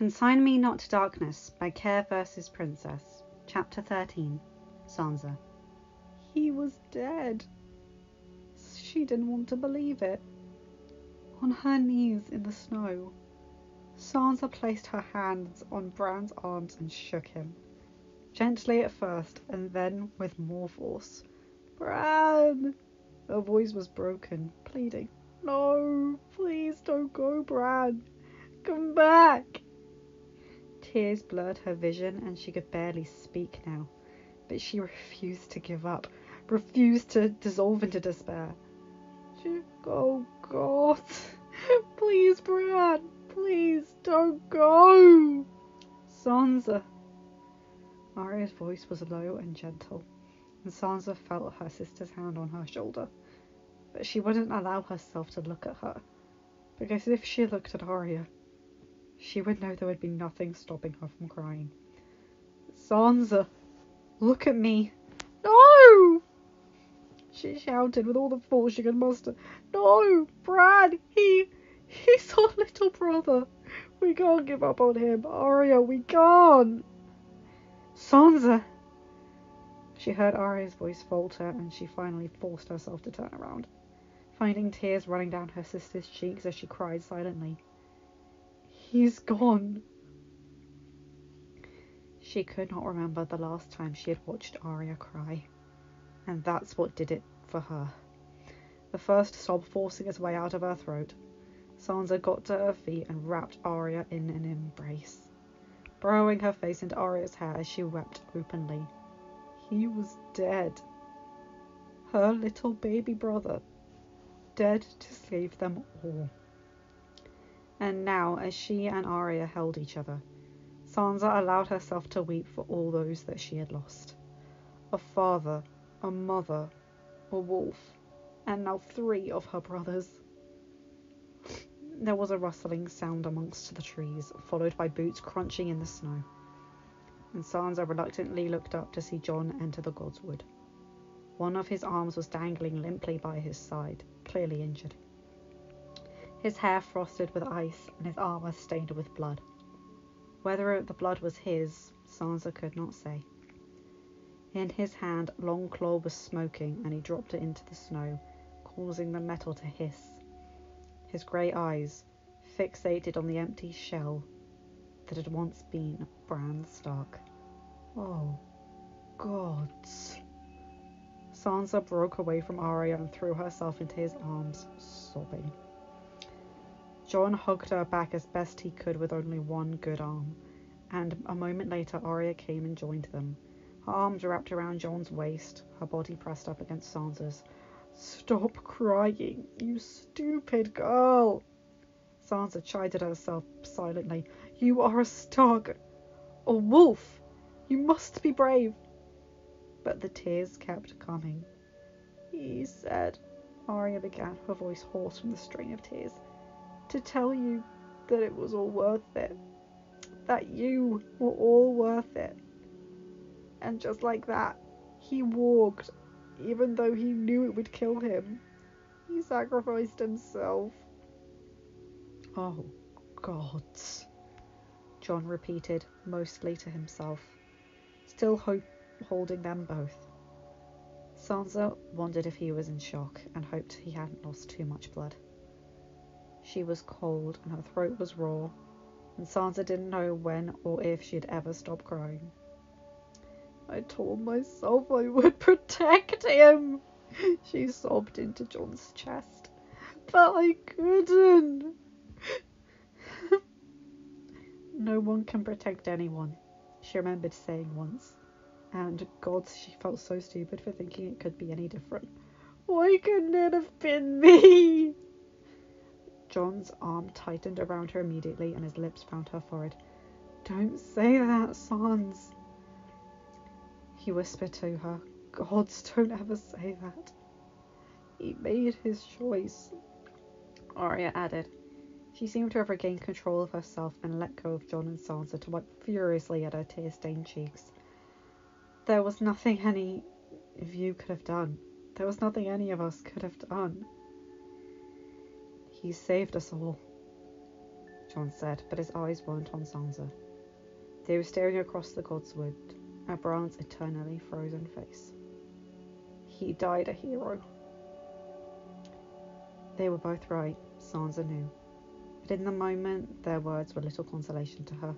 Consign Me Not to Darkness by karevsprincess, Chapter 13 Sansa. He was dead. She didn't want to believe it. On her knees in the snow, Sansa placed her hands on Bran's arms and shook him. Gently at first, and then with more force. Bran! Her voice was broken, pleading. No, please don't go, Bran. Come back. Tears blurred her vision and she could barely speak now. But she refused to give up, refused to dissolve into despair. Oh God, please, Bran, please don't go. Sansa. Arya's voice was low and gentle, and Sansa felt her sister's hand on her shoulder. But she wouldn't allow herself to look at her, because if she looked at Arya, she would know there would be nothing stopping her from crying. Sansa, look at me. No! She shouted with all the force she could muster. No, Bran, he, he's our little brother. We can't give up on him. Arya, we can't. Sansa! She heard Arya's voice falter and she finally forced herself to turn around, finding tears running down her sister's cheeks as she cried silently. He's gone. She could not remember the last time she had watched Arya cry, and that's what did it for her. The first sob forcing its way out of her throat, Sansa got to her feet and wrapped Arya in an embrace, burrowing her face into Arya's hair as she wept openly. He was dead. Her little baby brother, dead to save them all. And now, as she and Arya held each other, Sansa allowed herself to weep for all those that she had lost. A father, a mother, a wolf, and now three of her brothers. There was a rustling sound amongst the trees, followed by boots crunching in the snow. And Sansa reluctantly looked up to see Jon enter the Godswood. One of his arms was dangling limply by his side, clearly injured his hair frosted with ice and his armour stained with blood. Whether the blood was his, Sansa could not say. In his hand, Longclaw was smoking, and he dropped it into the snow, causing the metal to hiss. His grey eyes, fixated on the empty shell that had once been Bran Stark. Oh, gods. Sansa broke away from Arya and threw herself into his arms, sobbing. Jon hugged her back as best he could with only one good arm, and a moment later Arya came and joined them. Her arms wrapped around Jon's waist, her body pressed up against Sansa's. Stop crying, you stupid girl! Sansa chided herself silently. You are a Stark, a wolf. You must be brave. But the tears kept coming. He said, Arya began, her voice hoarse from the strain of tears to tell you that it was all worth it. That you were all worth it. And just like that, he walked, even though he knew it would kill him. He sacrificed himself. Oh, gods, Jon repeated, mostly to himself, still holding them both. Sansa wondered if he was in shock and hoped he hadn't lost too much blood. She was cold and her throat was raw, and Sansa didn't know when or if she'd ever stop crying. I told myself I would protect him, she sobbed into Jon's chest. But I couldn't. no one can protect anyone, she remembered saying once. And God, she felt so stupid for thinking it could be any different. Why couldn't it have been me? Jon's arm tightened around her immediately and his lips found her forehead. Don't say that, Sans. He whispered to her. Gods, don't ever say that. He made his choice. Arya added. She seemed to have regained control of herself and let go of Jon and Sansa to wipe furiously at her tear-stained cheeks. There was nothing any of you could have done. There was nothing any of us could have done. He saved us all. Jon said, but his eyes weren't on Sansa. They were staring across the godswood at Bran's eternally frozen face. He died a hero. They were both right, Sansa knew. But in the moment, their words were little consolation to her.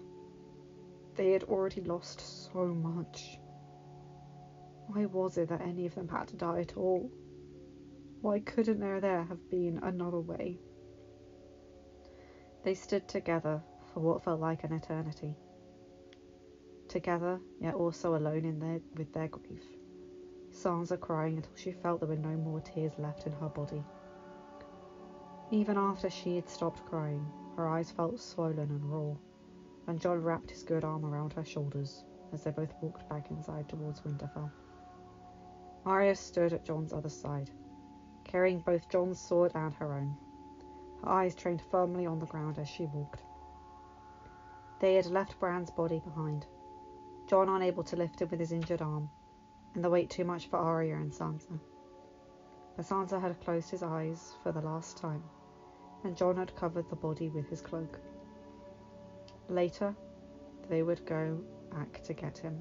They had already lost so much. Why was it that any of them had to die at all? Why couldn't there there have been another way? They stood together for what felt like an eternity. Together, yet also alone in their, with their grief. Sansa crying until she felt there were no more tears left in her body. Even after she had stopped crying, her eyes felt swollen and raw, and Jon wrapped his good arm around her shoulders as they both walked back inside towards Winterfell. Arya stood at Jon's other side, carrying both Jon's sword and her own, her eyes trained firmly on the ground as she walked. They had left Bran's body behind, Jon unable to lift him with his injured arm, and the weight too much for Arya and Sansa. But Sansa had closed his eyes for the last time and Jon had covered the body with his cloak. Later, they would go back to get him,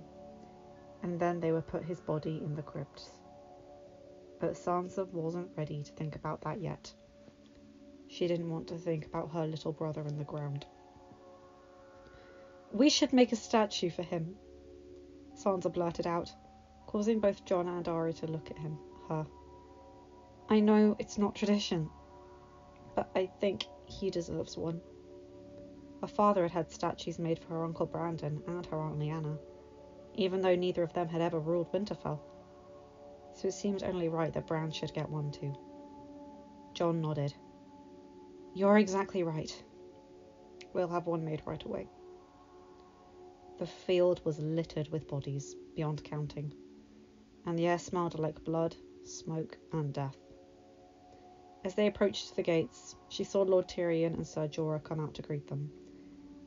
and then they would put his body in the crypts. But Sansa wasn't ready to think about that yet. She didn't want to think about her little brother in the ground. We should make a statue for him, Sansa blurted out, causing both Jon and Arya to look at him, her. I know it's not tradition, but I think he deserves one. Her father had had statues made for her uncle Brandon and her aunt Lyanna, even though neither of them had ever ruled Winterfell. So it seemed only right that Bran should get one too. Jon nodded. You're exactly right. We'll have one made right away. The field was littered with bodies, beyond counting, and the air smelled like blood, smoke, and death. As they approached the gates, she saw Lord Tyrion and Ser Jorah come out to greet them,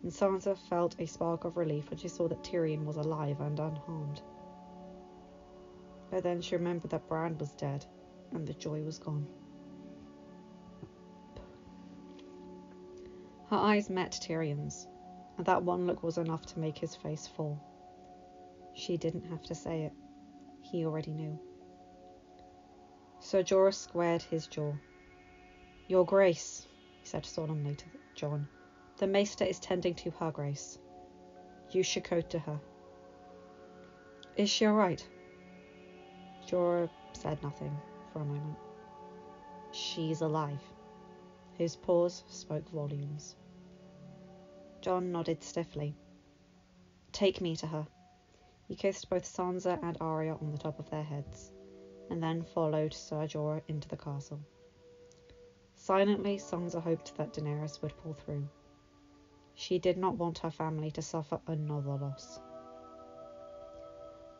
and Sansa felt a spark of relief when she saw that Tyrion was alive and unharmed. But then she remembered that Bran was dead, and the joy was gone. Her eyes met Tyrion's, and that one look was enough to make his face fall. She didn't have to say it. He already knew. Ser Jorah squared his jaw. Your Grace, he said solemnly to Jon, the Maester is tending to her Grace. You should go to her. Is she all right? Jorah said nothing for a moment. She's alive. His pause spoke volumes. Jon nodded stiffly. Take me to her. He kissed both Sansa and Arya on the top of their heads, and then followed Ser Jorah into the castle. Silently, Sansa hoped that Daenerys would pull through. She did not want her family to suffer another loss.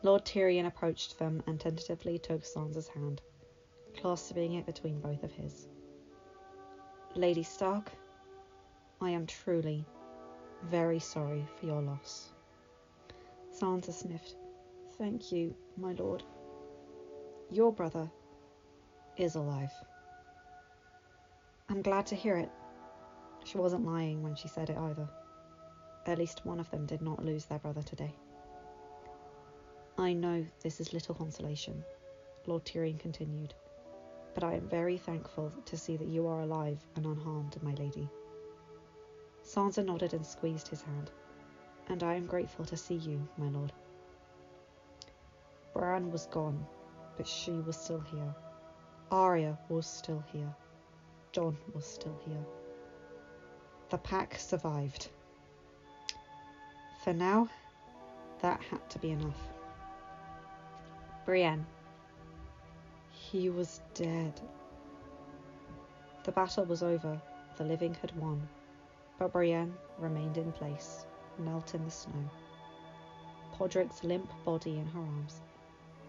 Lord Tyrion approached them and tentatively took Sansa's hand, clasping it between both of his. Lady Stark, I am truly very sorry for your loss. Sansa sniffed. Thank you, my lord. Your brother is alive. I'm glad to hear it. She wasn't lying when she said it either. At least one of them did not lose their brother today. I know this is little consolation, Lord Tyrion continued, but I am very thankful to see that you are alive and unharmed, my lady. Sansa nodded and squeezed his hand, and I am grateful to see you, my lord. Bran was gone, but she was still here. Arya was still here. Jon was still here. The pack survived. For now, that had to be enough. Brienne. He was dead. The battle was over. The living had won. But Brienne remained in place, knelt in the snow. Podrick's limp body in her arms.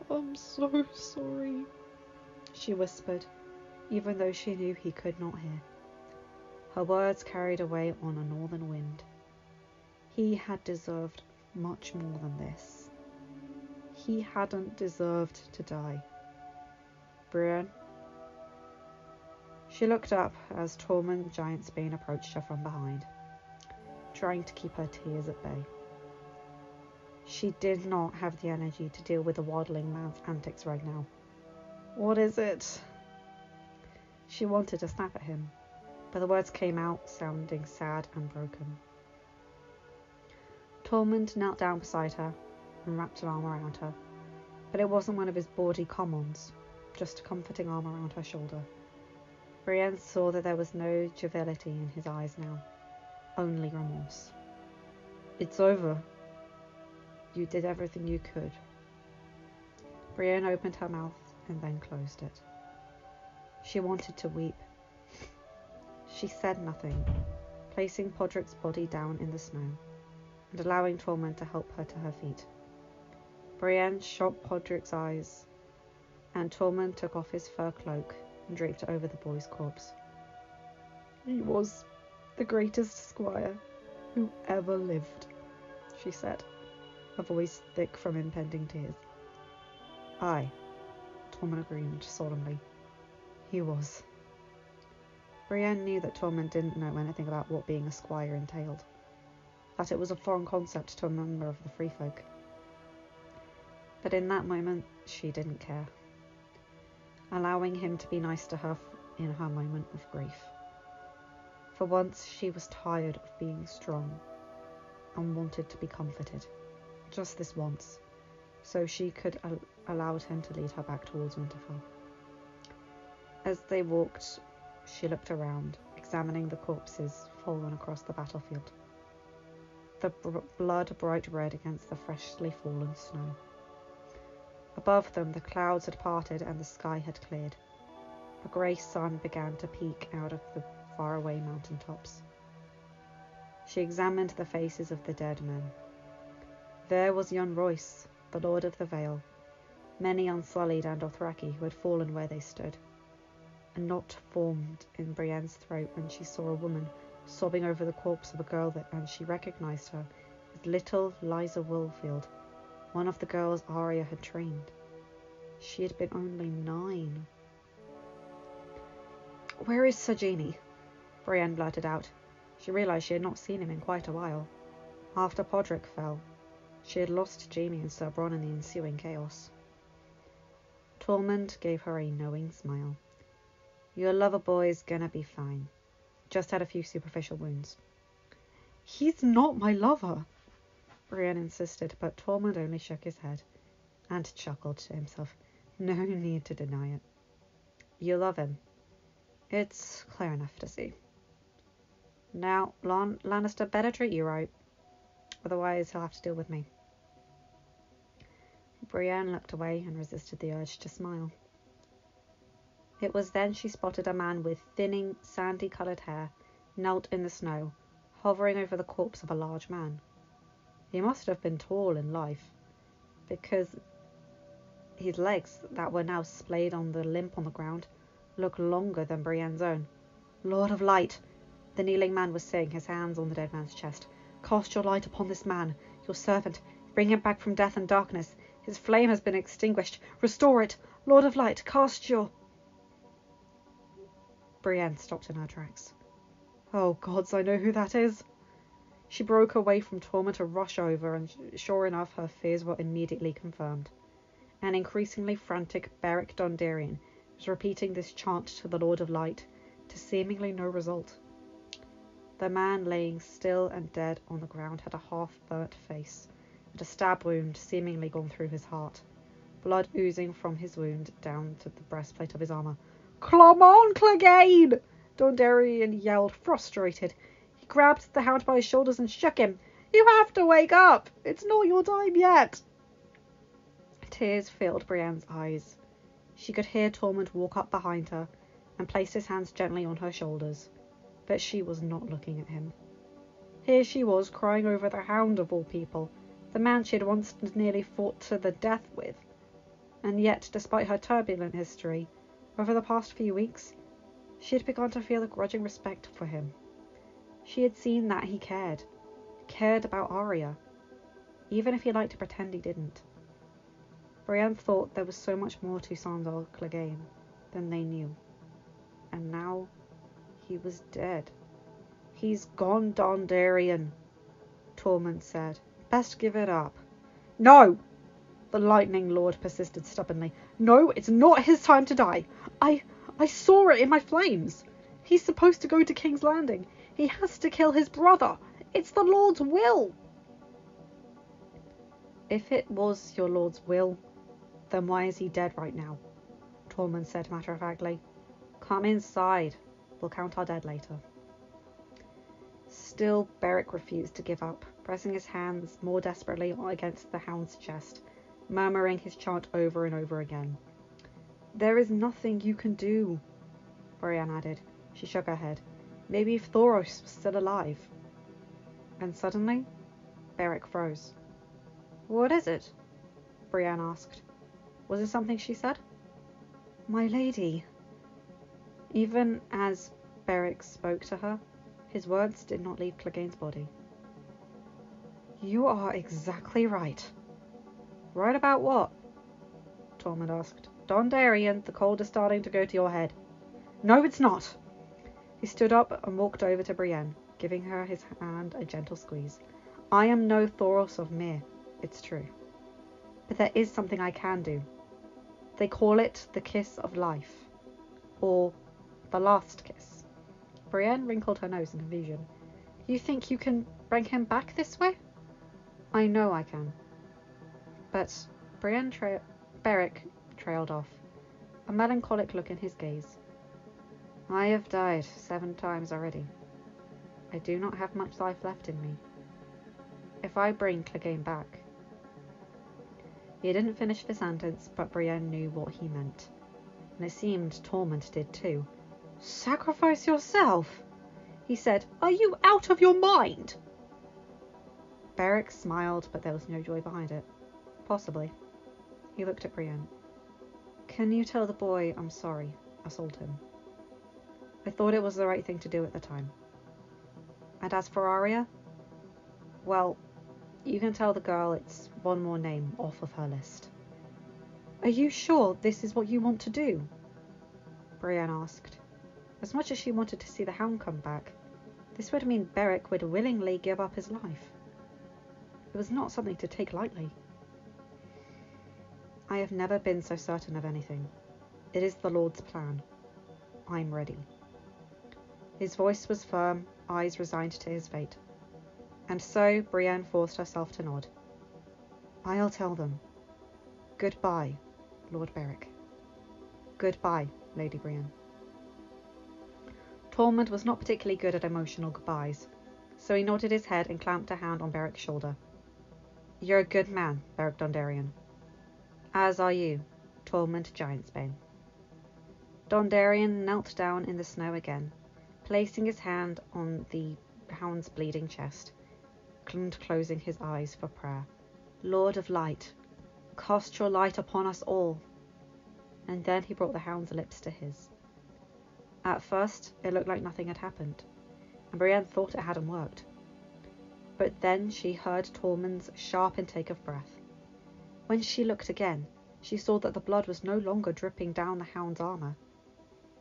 I'm so sorry, she whispered, even though she knew he could not hear. Her words carried away on a northern wind. He had deserved much more than this. He hadn't deserved to die. Brienne? She looked up as Tormund Giantsbane approached her from behind, trying to keep her tears at bay. She did not have the energy to deal with the wildling man's antics right now. What is it? She wanted to snap at him, but the words came out sounding sad and broken. Tormund knelt down beside her and wrapped an arm around her, but it wasn't one of his bawdy commons, just a comforting arm around her shoulder. Brienne saw that there was no joviality in his eyes now, only remorse. It's over. You did everything you could. Brienne opened her mouth and then closed it. She wanted to weep. She said nothing, placing Podrick's body down in the snow and allowing Tormund to help her to her feet. Brienne shot Podrick's eyes, and Tormund took off his fur cloak and draped it over the boy's corpse. He was the greatest squire who ever lived, she said, a voice thick from impending tears. Aye, Tormund agreed solemnly. He was. Brienne knew that Tormund didn't know anything about what being a squire entailed, that it was a foreign concept to a member of the Free Folk. But in that moment, she didn't care allowing him to be nice to her in her moment of grief. For once, she was tired of being strong and wanted to be comforted, just this once, so she could al- allow him to lead her back towards Winterfell. As they walked, she looked around, examining the corpses fallen across the battlefield. The br- blood bright red against the freshly fallen snow. Above them, the clouds had parted and the sky had cleared. A grey sun began to peek out of the faraway mountain tops. She examined the faces of the dead men. There was Yohn Royce, the Lord of the Vale, many unsullied and Dothraki who had fallen where they stood. A knot formed in Brienne's throat when she saw a woman sobbing over the corpse of a girl that, and she recognized her as little Lysa Woolfield, one of the girls Arya had trained. She had been only nine. Where is Sir? Brienne blurted out. She realized she had not seen him in quite a while. After Podrick fell, she had lost Jaime and Sir Bronn in the ensuing chaos. Tormund gave her a knowing smile. Your lover boy's gonna be fine. Just had a few superficial wounds. He's not my lover, Brienne insisted, but Tormund only shook his head and chuckled to himself. No need to deny it. You love him. It's clear enough to see. Now, Lon Lannister better treat you right. Otherwise, he'll have to deal with me. Brienne looked away and resisted the urge to smile. It was then she spotted a man with thinning, sandy coloured hair, knelt in the snow, hovering over the corpse of a large man. He must have been tall in life, because his legs, that were now splayed on the limp on the ground, looked longer than Brienne's own. Lord of Light, the kneeling man was saying, his hands on the dead man's chest. Cast your light upon this man, your servant. Bring him back from death and darkness. His flame has been extinguished. Restore it. Lord of Light, cast your. Brienne stopped in her tracks. Oh, gods, I know who that is. She broke away from Tormund to rush over, and sure enough, her fears were immediately confirmed. An increasingly frantic Beric Dondarrion was repeating this chant to the Lord of Light, to seemingly no result. The man laying still and dead on the ground had a half burnt face, and a stab wound seemingly gone through his heart, blood oozing from his wound down to the breastplate of his armour. Come on, Clegane! Dondarrion yelled, frustrated. He grabbed the hound by his shoulders and shook him. You have to wake up! It's not your time yet! Tears filled Brienne's eyes. She could hear Tormund walk up behind her and place his hands gently on her shoulders, but she was not looking at him. Here she was crying over the hound of all people, the man she had once nearly fought to the death with. And yet, despite her turbulent history, over the past few weeks, she had begun to feel a grudging respect for him. She had seen that he cared, cared about Arya, even if he liked to pretend he didn't. Brienne thought there was so much more to Sandor Clegane than they knew. And now he was dead. He's gone, Dondarrion, Tormund said. Best give it up. No! The Lightning Lord persisted stubbornly. No, it's not his time to die. I I saw it in my flames. He's supposed to go to King's Landing. He has to kill his brother. It's the Lord's will. If it was your Lord's will, then why is he dead right now? Tormund said matter of factly. Come inside. We'll count our dead later. Still, Beric refused to give up, pressing his hands more desperately against the hound's chest, murmuring his chant over and over again. There is nothing you can do, Brienne added. She shook her head. Maybe if Thoros was still alive. And suddenly, Beric froze. What is it? Brienne asked. Was it something she said? My lady. Even as Beric spoke to her, his words did not leave Clegane's body. You are exactly right. Right about what? Tormund asked. Dondarrion, the cold is starting to go to your head. No, it's not. He stood up and walked over to Brienne, giving her his hand a gentle squeeze. I am no Thoros of Myr, it's true. But there is something I can do. They call it the kiss of life, or the last kiss. Brienne wrinkled her nose in confusion. You think you can bring him back this way? I know I can. But Brienne tra- Beric trailed off, a melancholic look in his gaze. I have died seven times already. I do not have much life left in me. If I bring Clegane back. He didn't finish the sentence, but Brienne knew what he meant. And it seemed Tormund did too. Sacrifice yourself? He said. Are you out of your mind? Beric smiled, but there was no joy behind it. Possibly. He looked at Brienne. Can you tell the boy I'm sorry I sold him? I thought it was the right thing to do at the time. And as for Arya, well, you can tell the girl it's one more name off of her list. Are you sure this is what you want to do? Brienne asked. As much as she wanted to see the hound come back, this would mean Beric would willingly give up his life. It was not something to take lightly. I have never been so certain of anything. It is the Lord's plan. I'm ready. His voice was firm, eyes resigned to his fate. And so Brienne forced herself to nod. I'll tell them. Goodbye, Lord Beric. Goodbye, Lady Brienne. Tormund was not particularly good at emotional goodbyes, so he nodded his head and clamped a hand on Beric's shoulder. You're a good man, Beric Dondarrion. As are you, Tormund Giantsbane. Dondarrion knelt down in the snow again, placing his hand on the hound's bleeding chest, and closing his eyes for prayer. Lord of light, cast your light upon us all. And then he brought the hound's lips to his. At first, it looked like nothing had happened, and Brienne thought it hadn't worked. But then she heard Tormund's sharp intake of breath. When she looked again, she saw that the blood was no longer dripping down the hound's armor,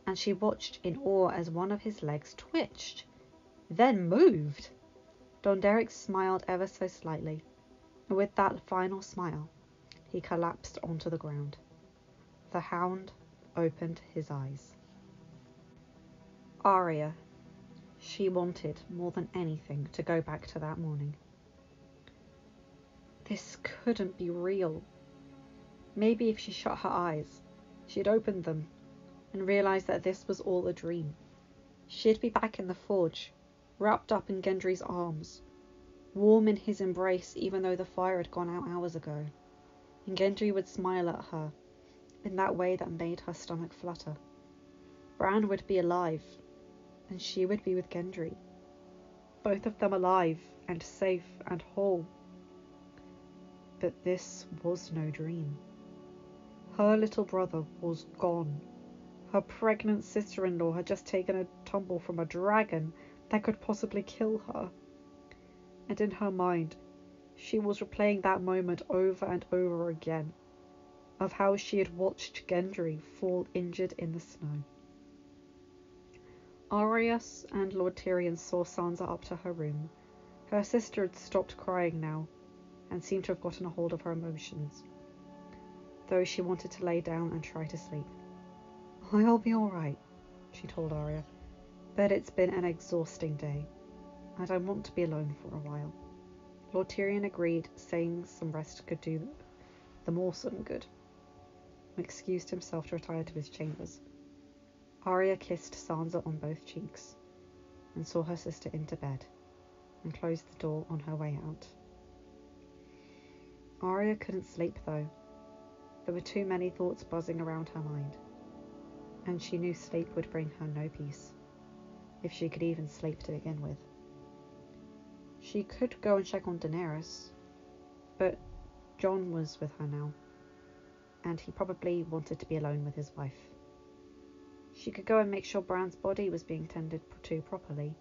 and she watched in awe as one of his legs twitched, then moved. Dondarrion smiled ever so slightly, and with that final smile, he collapsed onto the ground. The hound opened his eyes. Arya. She wanted, more than anything, to go back to that morning. This couldn't be real. Maybe if she shut her eyes, she'd opened them and realized that this was all a dream. She'd be back in the forge, wrapped up in Gendry's arms, warm in his embrace even though the fire had gone out hours ago. And Gendry would smile at her in that way that made her stomach flutter. Bran would be alive, and she would be with Gendry. Both of them alive and safe and whole. But this was no dream. Her little brother was gone. Her pregnant sister in law had just taken a tumble from a dragon that could possibly kill her. And in her mind, she was replaying that moment over and over again of how she had watched Gendry fall injured in the snow. Arya and Lord Tyrion saw Sansa up to her room, Her sister had stopped crying now and seemed to have gotten a hold of her emotions, though she wanted to lay down and try to sleep. I'll be all right, she told Arya, but it's been an exhausting day, and I want to be alone for a while. Lord Tyrion agreed, saying some rest could do them all some good, and excused himself to retire to his chambers. Arya kissed Sansa on both cheeks and saw her sister into bed and closed the door on her way out. Arya couldn't sleep though. There were too many thoughts buzzing around her mind, and she knew sleep would bring her no peace, if she could even sleep to begin with. She could go and check on Daenerys, but Jon was with her now, and he probably wanted to be alone with his wife. She could go and make sure Bran's body was being tended to properly,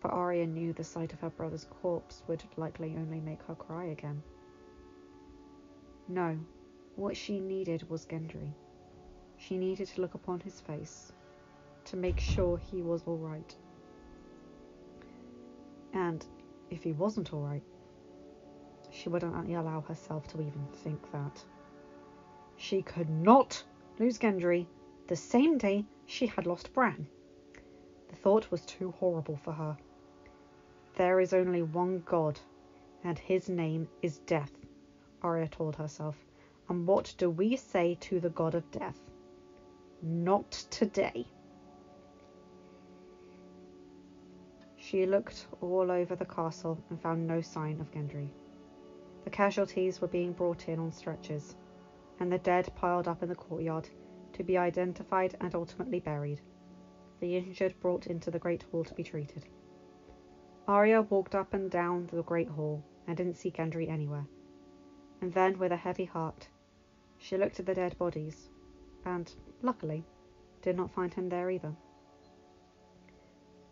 but Arya knew the sight of her brother's corpse would likely only make her cry again. No, what she needed was Gendry. She needed to look upon his face to make sure he was all right. And if he wasn't all right, she wouldn't allow herself to even think that. She could not lose Gendry the same day she had lost Bran. The thought was too horrible for her. There is only one God, and his name is Death, Arya told herself. And what do we say to the God of Death? Not today. She looked all over the castle and found no sign of Gendry. The casualties were being brought in on stretchers, and the dead piled up in the courtyard to be identified and ultimately buried. The injured brought into the Great Hall to be treated. Arya walked up and down the Great Hall and didn't see Gendry anywhere. And then, with a heavy heart, she looked at the dead bodies, and, luckily, did not find him there either.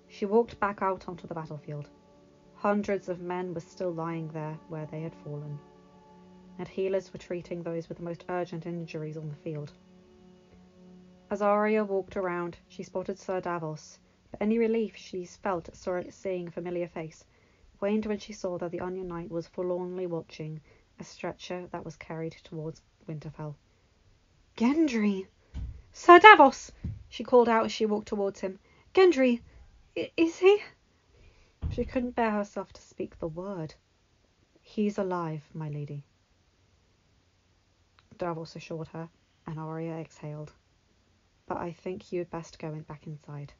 She walked back out onto the battlefield. Hundreds of men were still lying there where they had fallen, and healers were treating those with the most urgent injuries on the field. As Arya walked around, she spotted Sir Davos, but any relief she felt at seeing a familiar face waned when she saw that the Onion Knight was forlornly watching a stretcher that was carried towards Winterfell. Gendry! Sir Davos! she called out as she walked towards him. Gendry! Is he? She couldn't bear herself to speak the word. He's alive, my lady. Davos assured her, and Arya exhaled. But I think you'd best go back inside.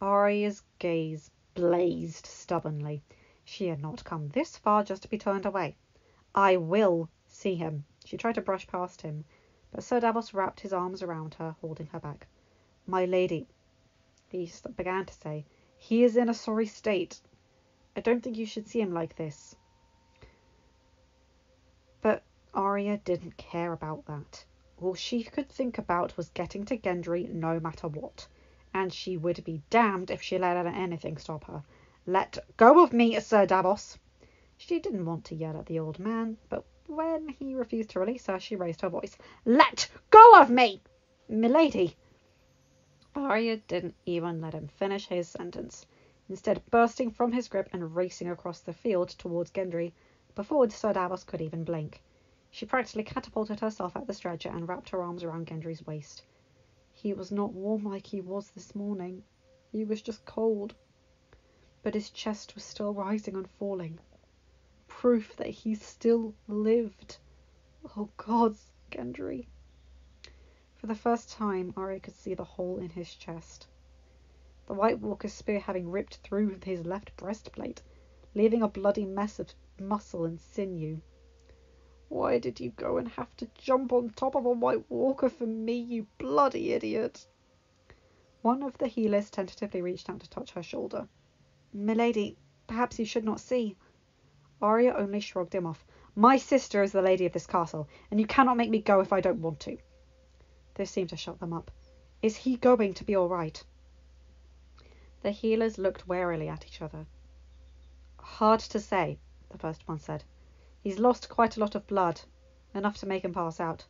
Arya's gaze blazed stubbornly. She had not come this far just to be turned away. I will see him. She tried to brush past him, but Sir Davos wrapped his arms around her, holding her back. My lady, he began to say, he is in a sorry state. I don't think you should see him like this. But Arya didn't care about that. All she could think about was getting to Gendry no matter what, and she would be damned if she let anything stop her. Let go of me, Sir Davos! She didn't want to yell at the old man, but when he refused to release her, she raised her voice. Let go of me! Milady! Arya didn't even let him finish his sentence, instead bursting from his grip and racing across the field towards Gendry before Sir Davos could even blink. She practically catapulted herself at the stretcher and wrapped her arms around Gendry's waist. He was not warm like he was this morning. He was just cold. But his chest was still rising and falling proof that he still lived. Oh gods, Gendry. For the first time, Arya could see the hole in his chest. The White Walker's spear having ripped through his left breastplate, leaving a bloody mess of muscle and sinew. Why did you go and have to jump on top of a White Walker for me, you bloody idiot? One of the healers tentatively reached out to touch her shoulder. Milady, perhaps you should not see. Arya only shrugged him off. My sister is the lady of this castle, and you cannot make me go if I don't want to. This seemed to shut them up. Is he going to be all right? The healers looked warily at each other. Hard to say, the first one said. He's lost quite a lot of blood, enough to make him pass out.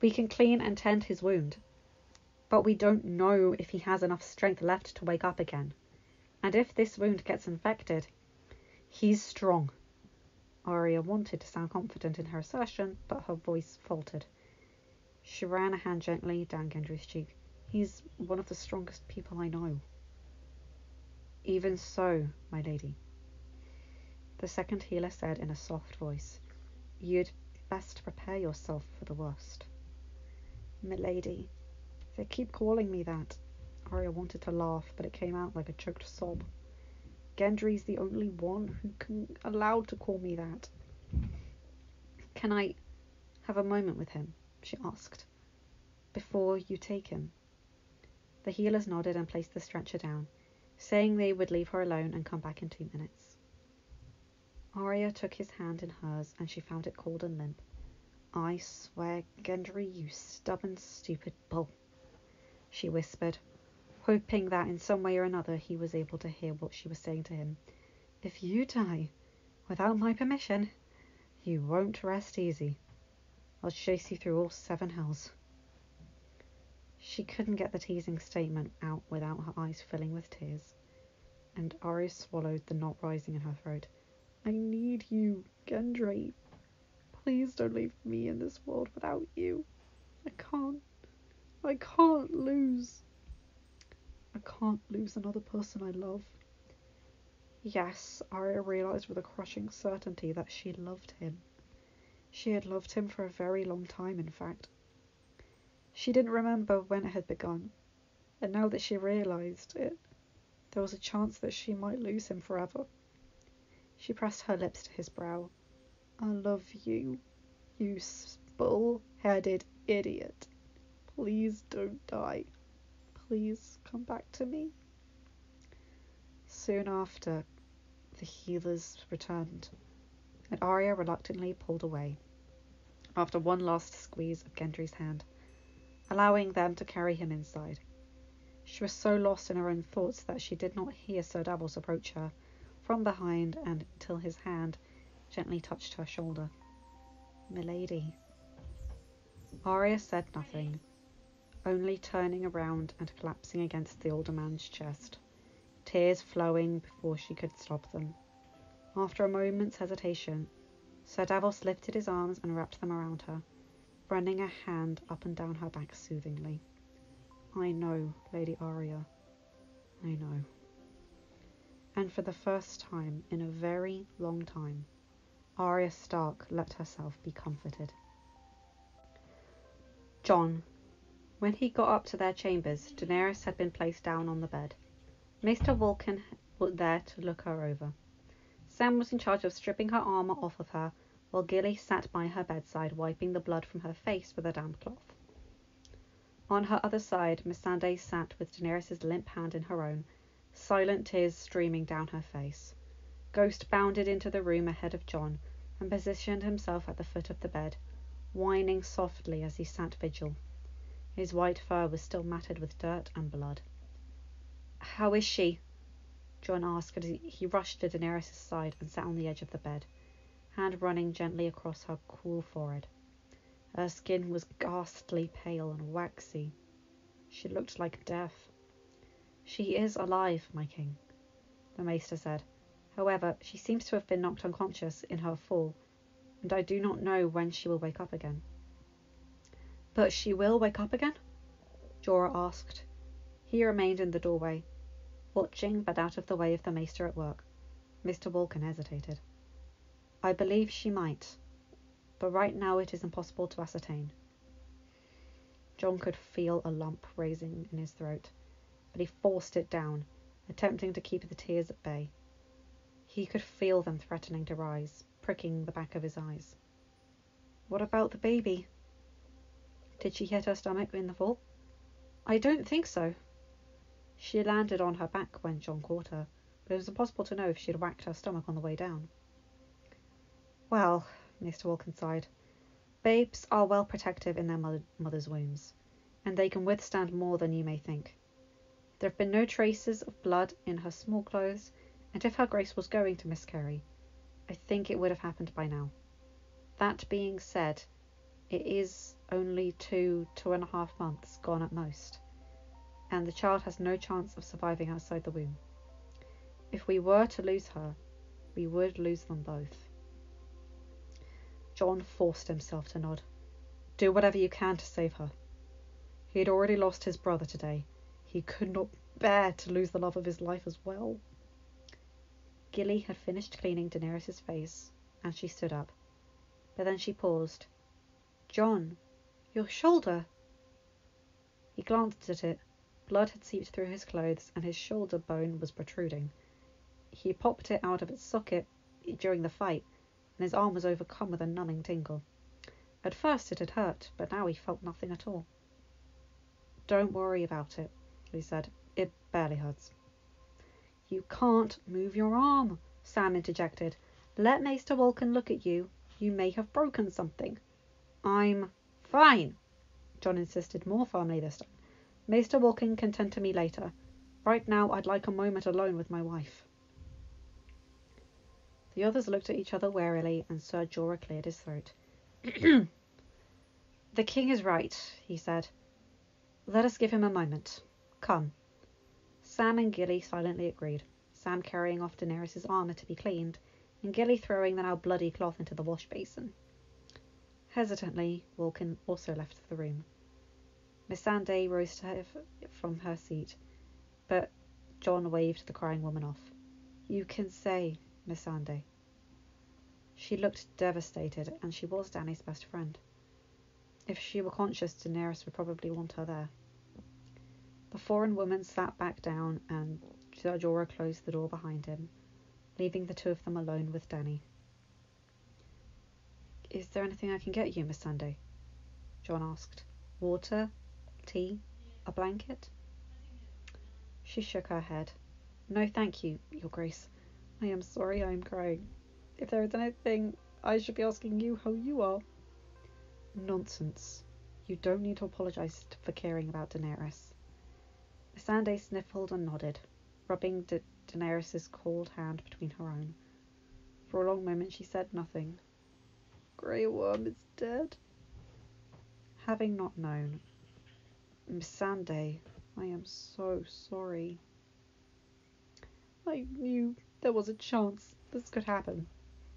We can clean and tend his wound, but we don't know if he has enough strength left to wake up again. And if this wound gets infected, he's strong. Arya wanted to sound confident in her assertion, but her voice faltered. She ran a hand gently down Gendry's cheek. He's one of the strongest people I know. Even so, my lady, the second healer said in a soft voice, you'd best prepare yourself for the worst. Milady, they keep calling me that. Arya wanted to laugh, but it came out like a choked sob. Gendry's the only one who can allowed to call me that. Can I have a moment with him? she asked. Before you take him. The healers nodded and placed the stretcher down, saying they would leave her alone and come back in two minutes. Arya took his hand in hers and she found it cold and limp. I swear, Gendry, you stubborn, stupid bull, she whispered, hoping that in some way or another he was able to hear what she was saying to him. If you die without my permission, you won't rest easy. I'll chase you through all seven hells. She couldn't get the teasing statement out without her eyes filling with tears, and Arya swallowed the knot rising in her throat. I need you, Gendry. Please don't leave me in this world without you. I can't. I can't lose. I can't lose another person I love. Yes, Arya realized with a crushing certainty that she loved him. She had loved him for a very long time, in fact. She didn't remember when it had begun, and now that she realized it, there was a chance that she might lose him forever. She pressed her lips to his brow. I love you, you bull-headed idiot. Please don't die. Please come back to me. Soon after, the healers returned, and Arya reluctantly pulled away, after one last squeeze of Gendry's hand allowing them to carry him inside. She was so lost in her own thoughts that she did not hear Sir Davos approach her from behind and until his hand gently touched her shoulder. Milady. Arya said nothing, only turning around and collapsing against the older man's chest, tears flowing before she could stop them. After a moment's hesitation, Sir Davos lifted his arms and wrapped them around her running a hand up and down her back soothingly. I know, Lady Arya. I know. And for the first time in a very long time, Arya Stark let herself be comforted. Jon. When he got up to their chambers, Daenerys had been placed down on the bed. Maester Wolkan was there to look her over. Sam was in charge of stripping her armor off of her while Gilly sat by her bedside wiping the blood from her face with a damp cloth. On her other side, Missandei sat with Daenerys' limp hand in her own, silent tears streaming down her face. Ghost bounded into the room ahead of Jon and positioned himself at the foot of the bed, whining softly as he sat vigil. His white fur was still matted with dirt and blood. How is she? Jon asked as he rushed to Daenerys' side and sat on the edge of the bed hand running gently across her cool forehead. Her skin was ghastly pale and waxy. She looked like death. She is alive, my king, the maester said. However, she seems to have been knocked unconscious in her fall, and I do not know when she will wake up again. But she will wake up again? Jorah asked. He remained in the doorway, watching but out of the way of the maester at work. Maester Wolkan hesitated. I believe she might, but right now it is impossible to ascertain. Jon could feel a lump raising in his throat, but he forced it down, attempting to keep the tears at bay. He could feel them threatening to rise, pricking the back of his eyes. What about the baby? Did she hit her stomach in the fall? I don't think so. She landed on her back when Jon caught her, but it was impossible to know if she had whacked her stomach on the way down. Well, Maester Wolkan sighed, babes are well protective in their mother- mother's wombs, and they can withstand more than you may think. There have been no traces of blood in her small clothes, and if her grace was going to miscarry, I think it would have happened by now. That being said, it is only two, two and a half months gone at most, and the child has no chance of surviving outside the womb. If we were to lose her, we would lose them both. Jon forced himself to nod. Do whatever you can to save her. He had already lost his brother today. He could not bear to lose the love of his life as well. Gilly had finished cleaning Daenerys' face, and she stood up. But then she paused. Jon, your shoulder! He glanced at it. Blood had seeped through his clothes, and his shoulder bone was protruding. He popped it out of its socket during the fight, and his arm was overcome with a numbing tingle. At first it had hurt, but now he felt nothing at all. Don't worry about it, he said. It barely hurts. You can't move your arm, Sam interjected. Let Maester Wolkan look at you. You may have broken something. I'm fine, Jon insisted more firmly this time. Maester Wolkan can tend to me later. Right now I'd like a moment alone with my wife. The others looked at each other warily, and Sir Jorah cleared his throat. the king is right, he said. Let us give him a moment. Come. Sam and Gilly silently agreed, Sam carrying off Daenerys' armour to be cleaned, and Gilly throwing the now bloody cloth into the wash basin. Hesitantly, Wolkan also left the room. Missandei rose her from her seat, but Jon waved the crying woman off. You can say, Missandei. She looked devastated, and she was Dany's best friend. If she were conscious, Daenerys would probably want her there. The foreign woman sat back down, and Jorah closed the door behind him, leaving the two of them alone with Dany. Is there anything I can get you, Missandei? Jon asked. Water? Tea? A blanket? She shook her head. No, thank you, Your Grace. I am sorry I am crying. If there is anything, I should be asking you how you are. Nonsense. You don't need to apologize for caring about Daenerys. Missandei sniffled and nodded, rubbing da- Daenerys' cold hand between her own. For a long moment she said nothing. Grey Worm is dead. Having not known, Missandei, I am so sorry. I knew there was a chance this could happen.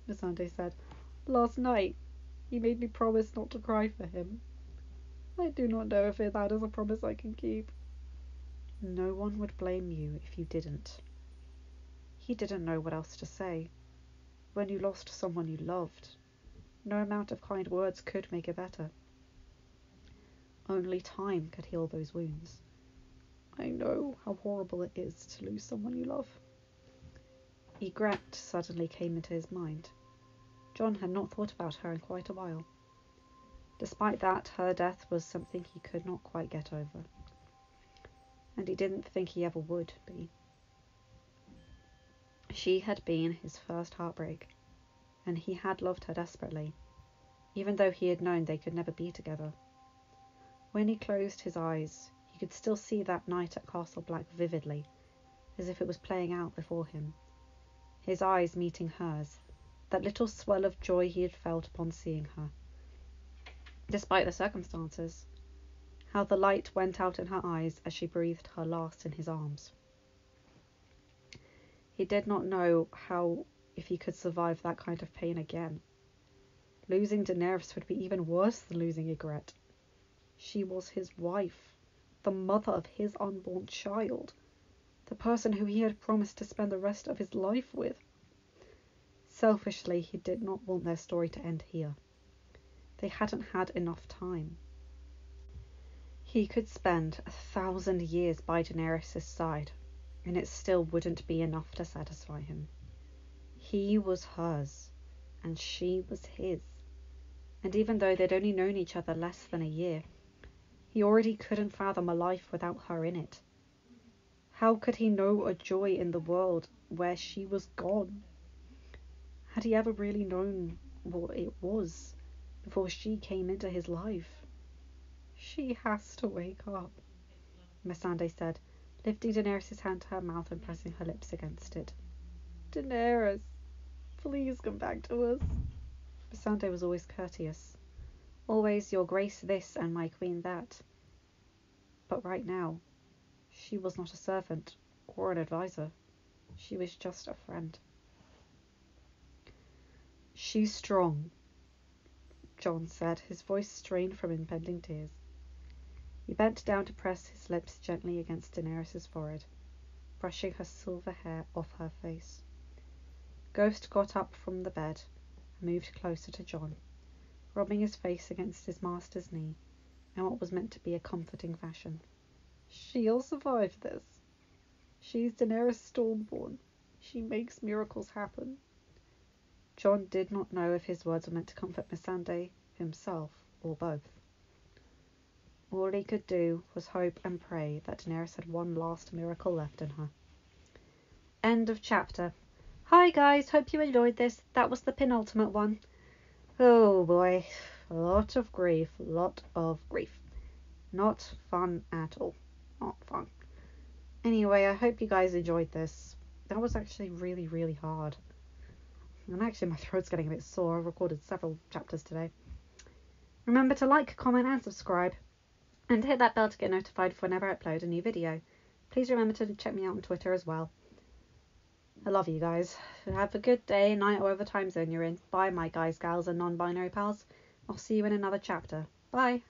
Missandei said. Last night, he made me promise not to cry for him. I do not know if that is a promise I can keep. No one would blame you if you didn't. He didn't know what else to say. When you lost someone you loved, no amount of kind words could make it better. Only time could heal those wounds. I know how horrible it is to lose someone you love. Ygritte suddenly came into his mind. Jon had not thought about her in quite a while. Despite that, her death was something he could not quite get over. And he didn't think he ever would be. She had been his first heartbreak, and he had loved her desperately, even though he had known they could never be together. When he closed his eyes, he could still see that night at Castle Black vividly, as if it was playing out before him his eyes meeting hers, that little swell of joy he had felt upon seeing her. Despite the circumstances, how the light went out in her eyes as she breathed her last in his arms. He did not know how if he could survive that kind of pain again. Losing Daenerys would be even worse than losing Ygritte. She was his wife, the mother of his unborn child, the person who he had promised to spend the rest of his life with. Selfishly, he did not want their story to end here. They hadn't had enough time. He could spend a thousand years by Daenerys' side, and it still wouldn't be enough to satisfy him. He was hers, and she was his. And even though they'd only known each other less than a year, he already couldn't fathom a life without her in it. How could he know a joy in the world where she was gone? Had he ever really known what it was before she came into his life? She has to wake up, Missandei said, lifting Daenerys' hand to her mouth and pressing her lips against it. Daenerys, please come back to us. Missandei was always courteous. Always your grace this and my queen that. But right now, she was not a servant or an adviser. She was just a friend. She's strong, Jon said, his voice strained from impending tears. He bent down to press his lips gently against Daenerys' forehead, brushing her silver hair off her face. Ghost got up from the bed and moved closer to Jon, rubbing his face against his master's knee in what was meant to be a comforting fashion. She'll survive this. She's Daenerys Stormborn. She makes miracles happen. Jon did not know if his words were meant to comfort Missandei himself or both. All he could do was hope and pray that Daenerys had one last miracle left in her. End of chapter. Hi guys, hope you enjoyed this. That was the penultimate one. Oh boy, a lot of grief, lot of grief. Not fun at all. Not fun. Anyway, I hope you guys enjoyed this. That was actually really, really hard. And actually, my throat's getting a bit sore. I've recorded several chapters today. Remember to like, comment, and subscribe. And hit that bell to get notified whenever I upload a new video. Please remember to check me out on Twitter as well. I love you guys. Have a good day, night, or whatever time zone you're in. Bye, my guys, gals, and non binary pals. I'll see you in another chapter. Bye.